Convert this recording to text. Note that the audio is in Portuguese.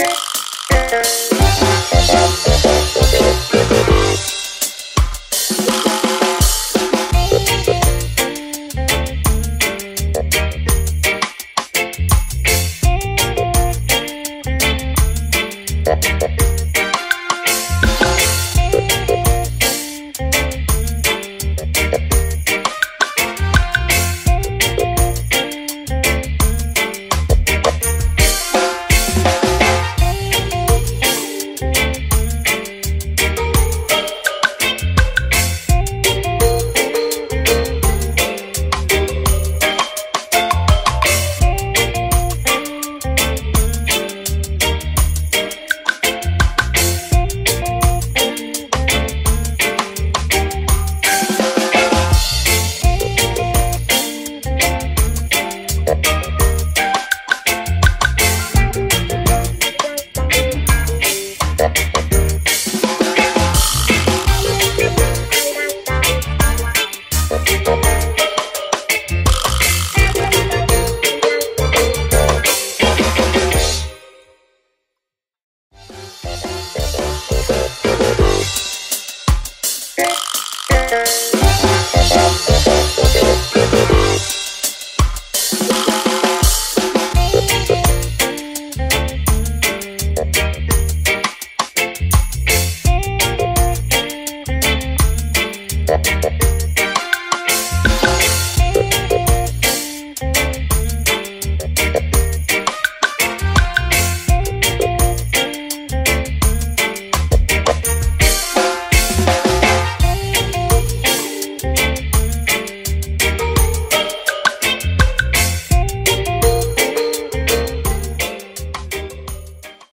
Música